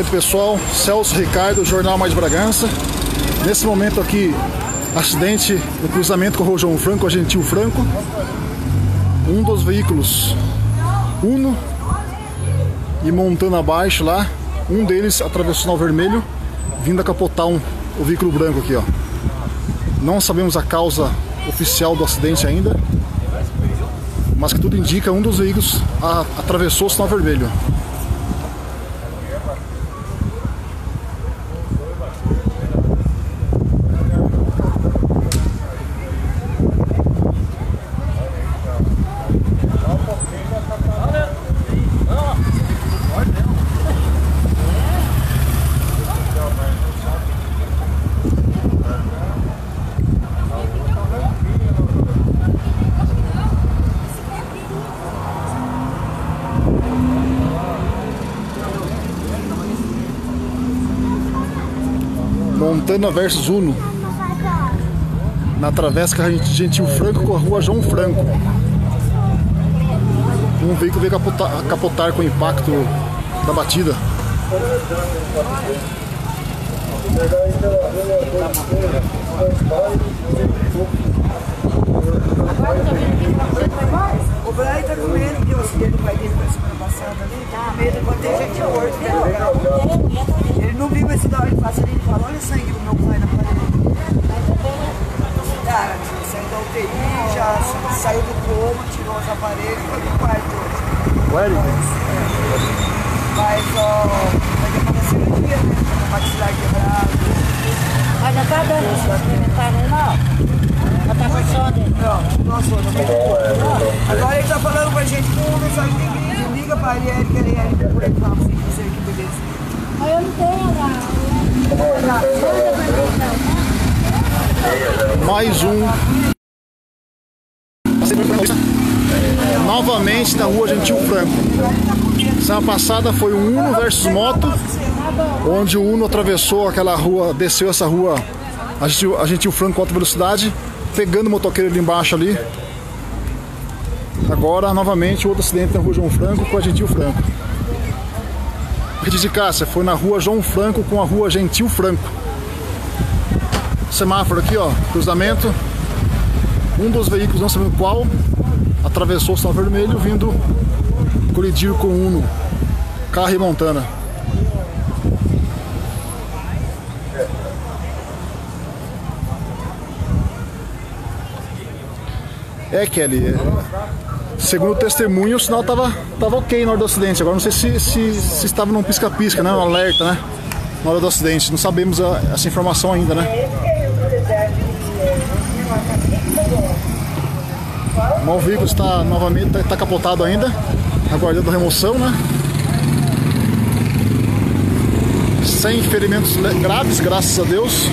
noite pessoal, Celso Ricardo, Jornal Mais Bragança. Nesse momento aqui, acidente no cruzamento com o João Franco, a Gentil Franco. Um dos veículos, Uno e montando abaixo lá, um deles atravessou o sinal vermelho, vindo a capotar um, o veículo branco aqui, ó. Não sabemos a causa oficial do acidente ainda, mas que tudo indica um dos veículos a, atravessou o sinal vermelho. Montana versus Uno. Na travessa Gentil Franco com a rua João Franco. Um veículo veio capotar, capotar com o impacto da batida. O Brian tá com medo que o acidente do pai dele semana passada ali. Tá medo, pode ter gente morto. Ele não viu esse da hora passar, ele fala, olha o sangue do meu pai na parede. Cara, saiu da UTI, já saiu do coma, tirou os aparelhos foi pro quarto hoje. Ué, Mas, ó, vai ter que fazer cirurgia, né? Maxilar quebrado. Mas não tá dando não? Nossa, não tem Agora ele tá falando pra gente com o mensagem de vídeo. Liga pra ele é por aí, fala assim, você que beleza. Mas eu não tenho lá. Mais um. Novamente na rua Gentil Franco. Semana passada foi o Uno versus Moto, onde o Uno atravessou aquela rua, desceu essa rua, a Gentil, a Gentil Franco alta velocidade, pegando o motoqueiro ali embaixo ali. Agora, novamente, outro acidente na rua João Franco com a Gentil Franco. Rede de Cássia foi na rua João Franco com a rua Gentil Franco. Semáforo aqui, ó, cruzamento. Um dos veículos, não sabendo qual, atravessou o sinal vermelho, vindo colidir com o Uno, carro e Montana. É, Kelly, é, segundo testemunho, o sinal tava, tava ok na hora do acidente. Agora não sei se, se, se estava num pisca-pisca, né? Um alerta, né? Na hora do acidente. Não sabemos a, essa informação ainda, né? Mas o veículo está novamente está, está capotado ainda, aguardando remoção, né? Sem ferimentos graves, graças a Deus.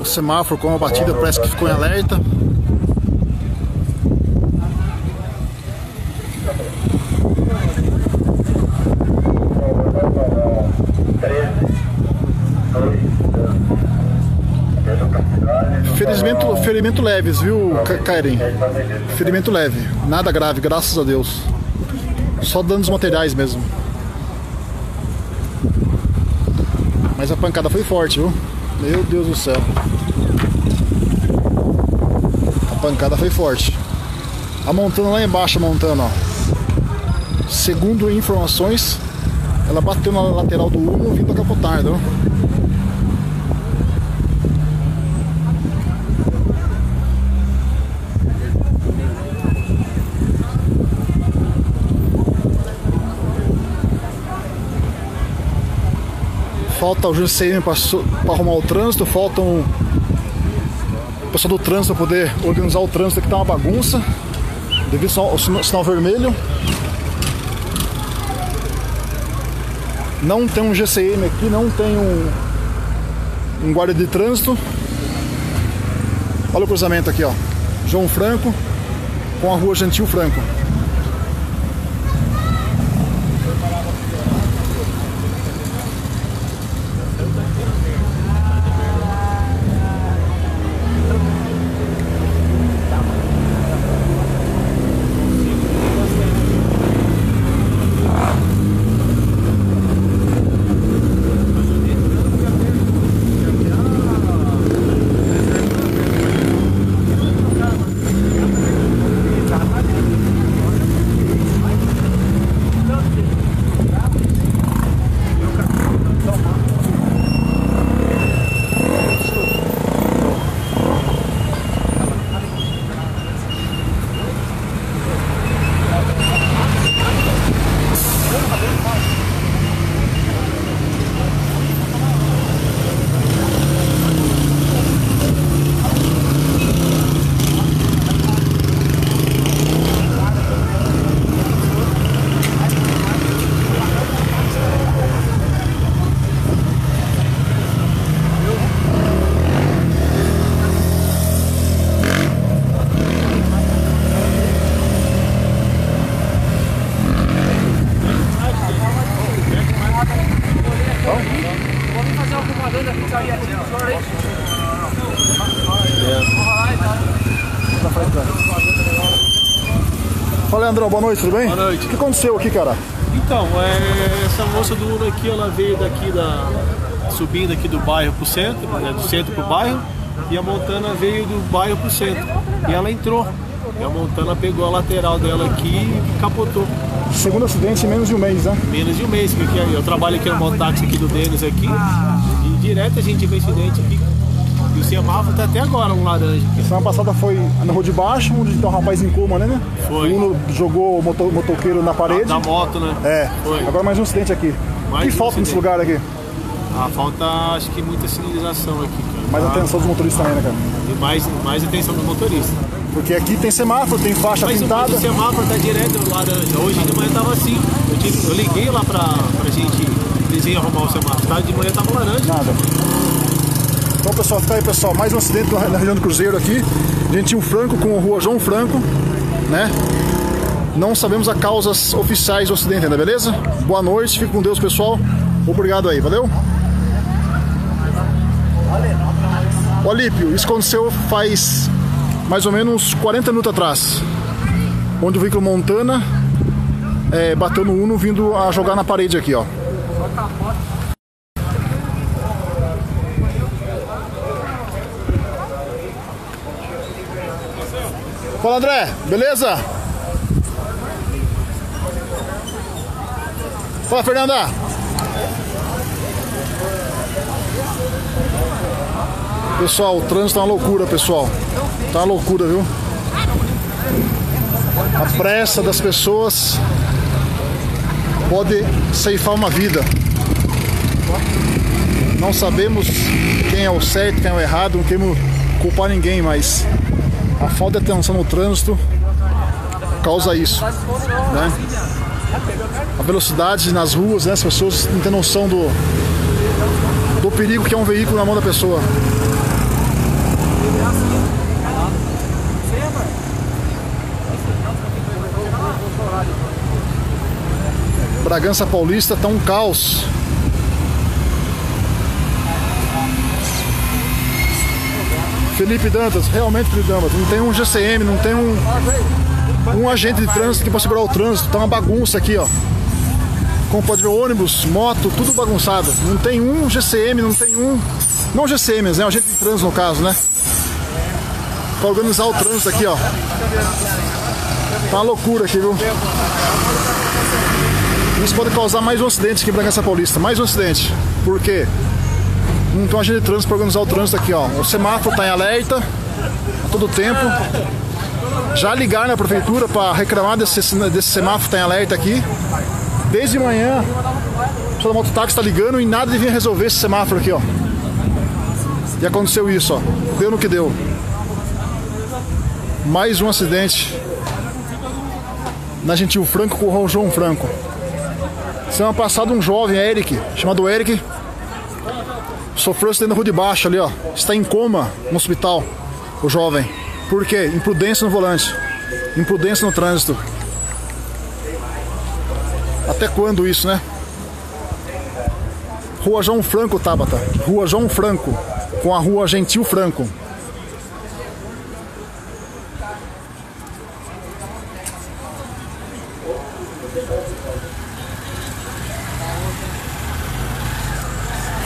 O semáforo com a batida parece que ficou em alerta. Ferimento, leves, viu, Karen? Ferimento leve, nada grave, graças a Deus. Só danos materiais mesmo. Mas a pancada foi forte, viu? Meu Deus do céu. A pancada foi forte. A montana lá embaixo, a montana, ó. Segundo informações, ela bateu na lateral do Uno vindo a capotar, viu? Falta o GCM para arrumar o trânsito, faltam o pessoal do trânsito poder organizar o trânsito que tá uma bagunça devido ao sinal, sinal vermelho. Não tem um GCM aqui, não tem um, um guarda de trânsito. Olha o cruzamento aqui, ó. João Franco com a rua Gentil Franco. Fala Andrão, boa noite, tudo bem? Boa noite. O que aconteceu aqui, cara? Então, é, essa moça do Uno aqui, ela veio daqui da. subindo aqui do bairro pro centro, né, do centro pro bairro, e a Montana veio do bairro pro centro. E ela entrou. E a Montana pegou a lateral dela aqui e capotou. Segundo acidente em menos de um mês, né? Menos de um mês, porque eu trabalho aqui no mototáxi aqui do Denis aqui, e direto a gente vê acidente aqui. E o semáforo tá até agora um laranja aqui. Semana passada foi na rua de baixo, onde tem um rapaz em coma, né? Foi. O Uno jogou o moto- motoqueiro na parede. Da moto, né? É. Foi. Agora mais um acidente aqui. o Mais que um falta nesse lugar aqui? Ah, falta acho que muita sinalização aqui, cara. Mais Ah, atenção dos motoristas também, né, cara? E mais, mais atenção do motorista. Porque aqui tem semáforo, tem faixa Mas o, pintada. mas o semáforo tá direto laranja. Hoje de manhã tava assim. Eu, tive- eu liguei lá pra, pra gente desenhar arrumar o semáforo. Tá? De manhã tava laranja. Nada. Então, pessoal, fica aí, pessoal. Mais um acidente na região do Cruzeiro aqui. Gentil Franco com a rua João Franco, né? Não sabemos as causas oficiais do acidente ainda, beleza? Boa noite, fique com Deus, pessoal. Obrigado aí, valeu? Ô, Alípio, isso aconteceu faz mais ou menos 40 minutos atrás. Onde o veículo Montana é, bateu no Uno vindo a jogar na parede aqui, ó. Fala André, beleza? Fala Fernanda. Pessoal, o trânsito tá uma loucura, pessoal. Tá uma loucura, viu? A pressa das pessoas pode ceifar uma vida. Não sabemos quem é o certo, quem é o errado, não queremos culpar ninguém, mas a falta de atenção no trânsito causa isso, né? A velocidade nas ruas, né? as pessoas não têm noção do, do perigo que é um veículo na mão da pessoa. Bragança Paulista tá um caos. Felipe Dantas, realmente Felipe Dantas, não tem um GCM, não tem um, um agente de trânsito que possa segurar o trânsito, tá uma bagunça aqui, ó. Como pode ver, ônibus, moto, tudo bagunçado. Não tem um GCM, não tem um. Não GCM, mas é um agente de trânsito no caso, né? Pra organizar o trânsito aqui, ó. Tá uma loucura aqui, viu? Isso pode causar mais um acidente aqui em Bragança Paulista. Mais um acidente. Por quê? Não tem um agente de trânsito para organizar o trânsito aqui, ó. O semáforo está em alerta a todo tempo. Já ligaram na prefeitura para reclamar desse, desse semáforo tá em alerta aqui. Desde manhã pessoal da mototáxi tá ligando e nada de vir resolver esse semáforo aqui, ó. E aconteceu isso, ó. Deu no que deu. Mais um acidente na Gentil Franco com o João Franco. Semana passada um jovem, Eric, chamado Eric, sofreu acidente na rua de baixo ali, ó. Está em coma no hospital, o jovem. Por quê? Imprudência no volante. Imprudência no trânsito. Até quando isso, né? Rua João Franco, Tabata. Rua João Franco, com a Rua Gentil Franco.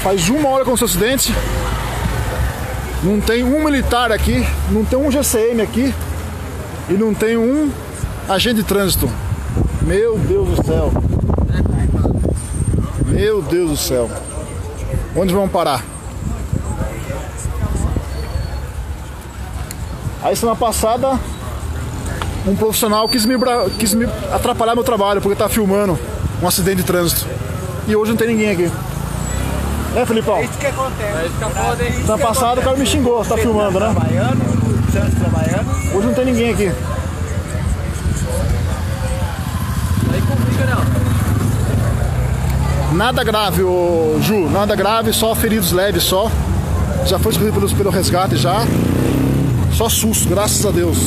Faz uma hora com esse acidente. Não tem um militar aqui, não tem um GCM aqui e não tem um agente de trânsito. Meu Deus do céu. Meu Deus do céu. Onde vamos parar? Aí semana passada um profissional quis me, quis me atrapalhar meu trabalho porque tá filmando um acidente de trânsito. E hoje não tem ninguém aqui. Né, Felipão? É isso que acontece. Semana passada o cara me xingou, você tá filmando, né? Trabalhando, Santos trabalhando. Hoje não tem ninguém aqui. Nada grave, ô, Ju, nada grave, só feridos leves só. Já foi escolhido pelo, pelo resgate já. Só susto, graças a Deus.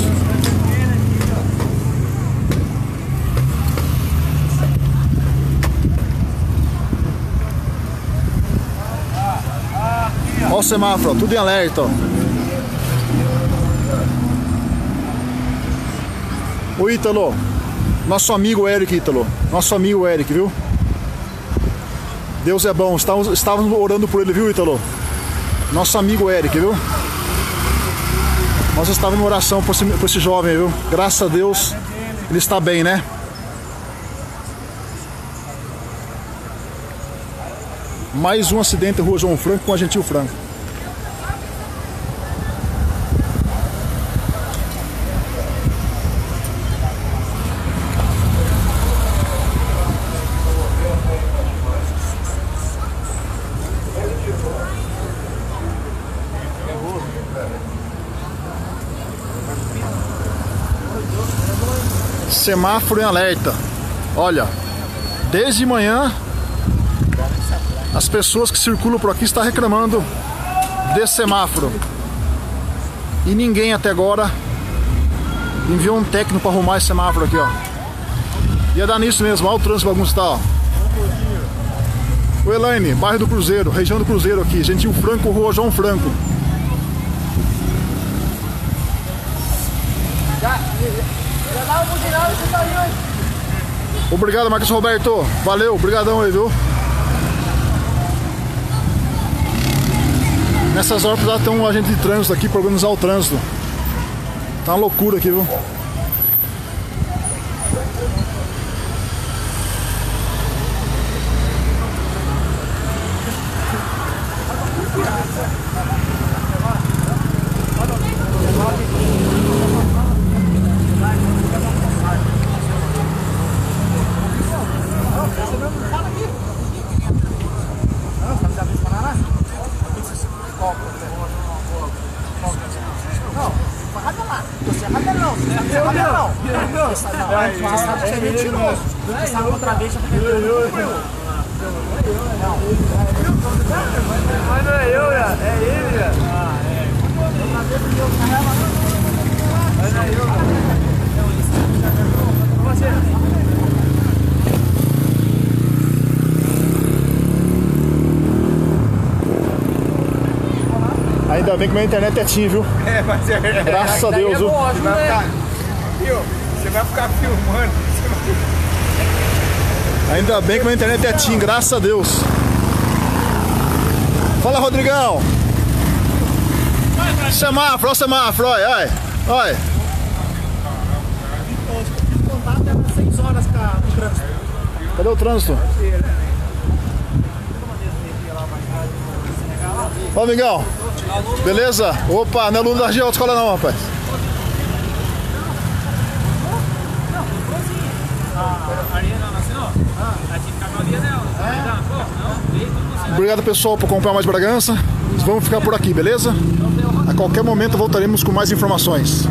Semáforo, ó, tudo em alerta, ó. O Ítalo, nosso amigo Eric Ítalo, nosso amigo Eric, viu? Deus é bom, estávamos, estávamos orando por ele, viu Ítalo? Nosso amigo Eric, viu? Nós estávamos em oração por esse, por esse jovem, viu? Graças a Deus, ele está bem, né? Mais um acidente rua João Franco com a Gentil Franco. Semáforo em alerta. Olha, desde manhã as pessoas que circulam por aqui estão reclamando desse semáforo. E ninguém até agora enviou um técnico para arrumar esse semáforo aqui, ó. Ia dar nisso mesmo, olha o trânsito bagunça tá, ó. O Elaine, bairro do Cruzeiro, região do Cruzeiro aqui, Gentil Franco, Rua João Franco. Obrigado, Marcos Roberto. Valeu, obrigadão aí, viu? Nessas horas precisava ter um agente de trânsito aqui para organizar o trânsito. Tá uma loucura aqui, viu? Ainda bem que minha internet é TIM, viu? É, mas é. Graças a Deus, viu? Você vai ficar, viu? Você vai ficar filmando. Ainda bem que minha internet é TIM, graças a Deus. Fala, Rodrigão. Semáforo, ó semáforo, olha, olha. Olha. Cadê o trânsito? Ó, amigão. Beleza? Opa, não é aluno da Região Escola não, rapaz. Obrigado pessoal por comprar mais Bragança. Vamos ficar por aqui, beleza? A qualquer momento voltaremos com mais informações.